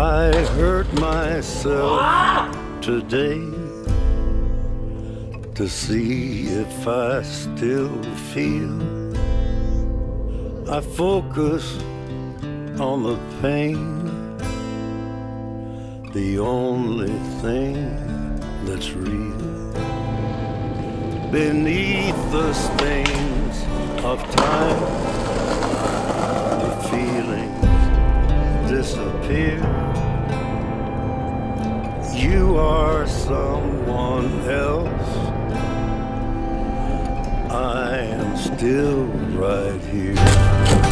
I hurt myself today to see if I still feel. I focus on the pain, the only thing that's real. Beneath the stains of time, disappear. You are someone else. I am still right here.